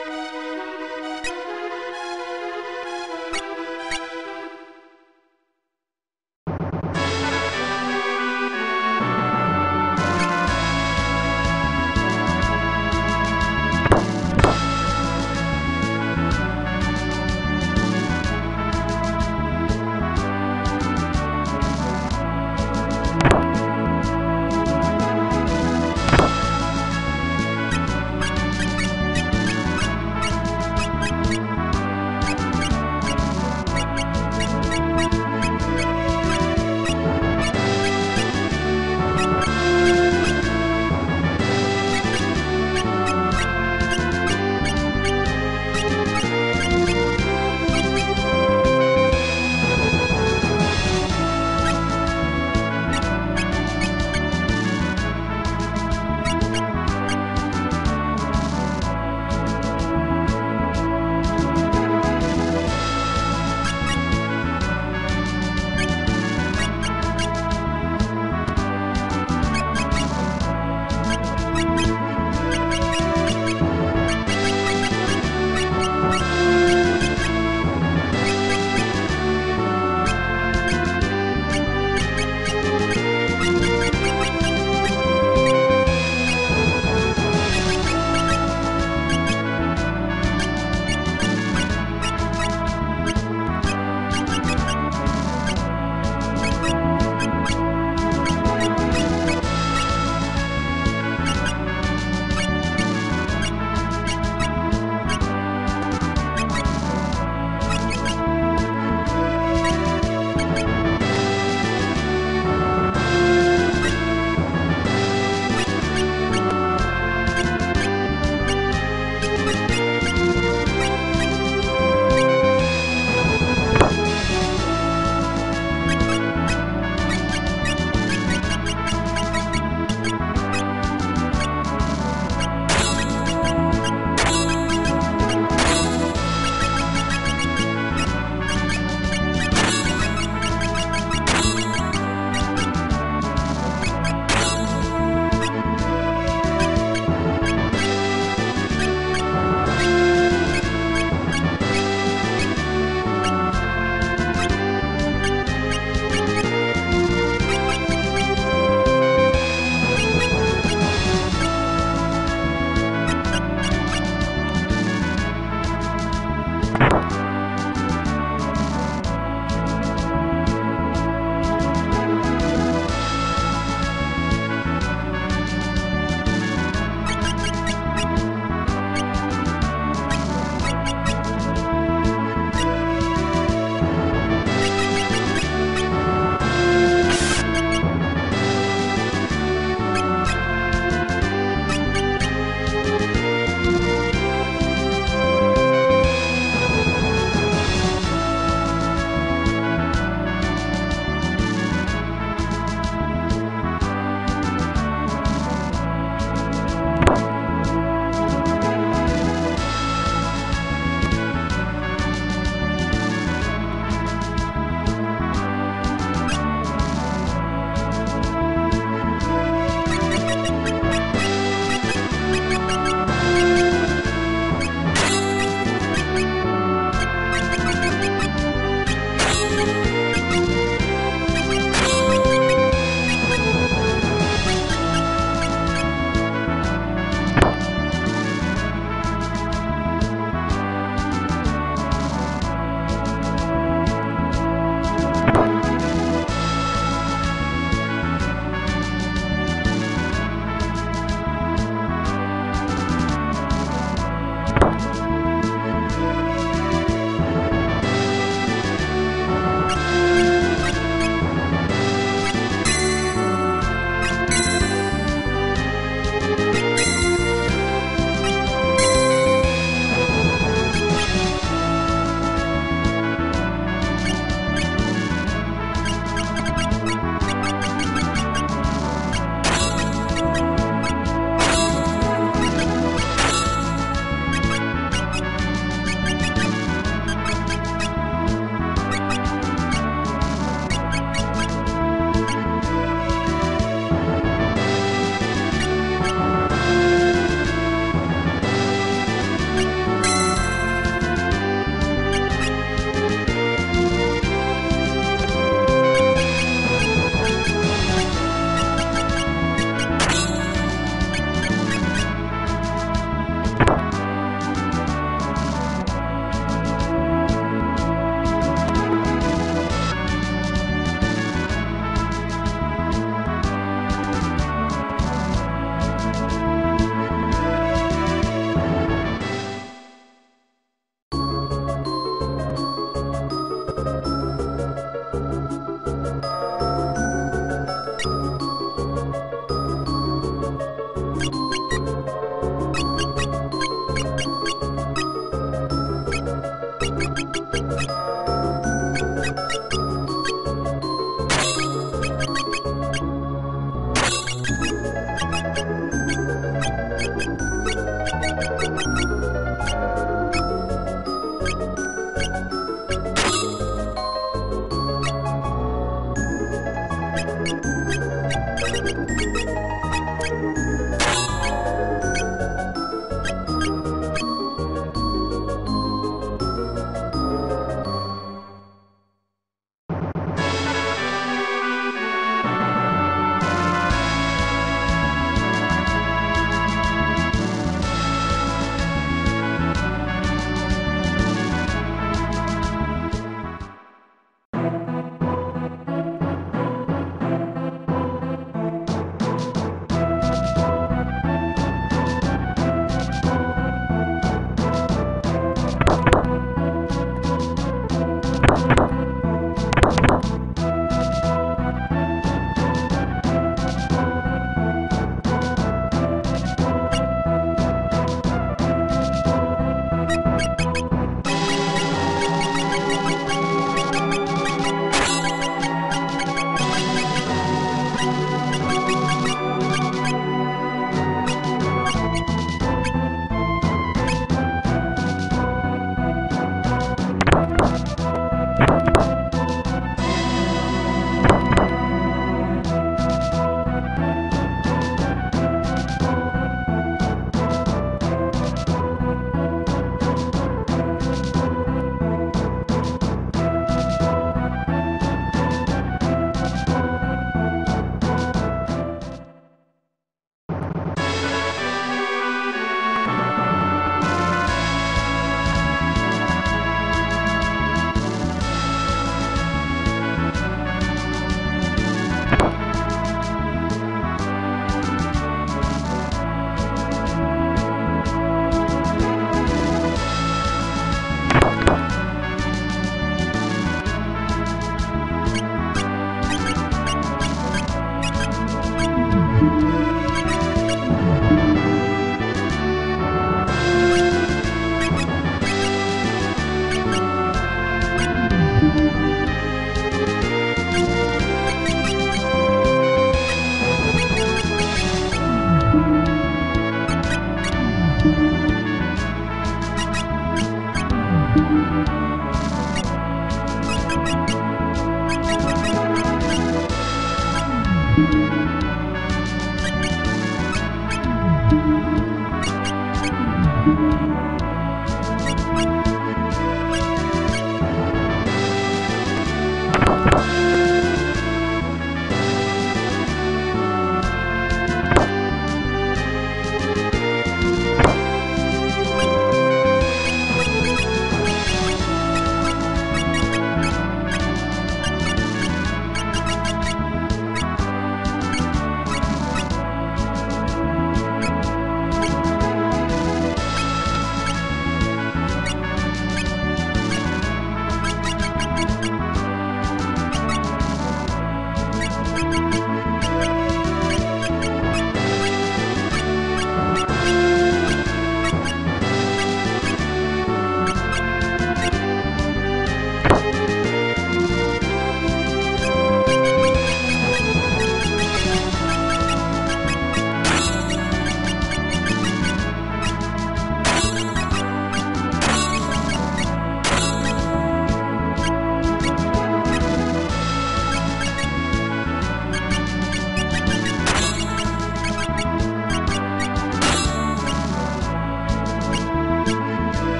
you.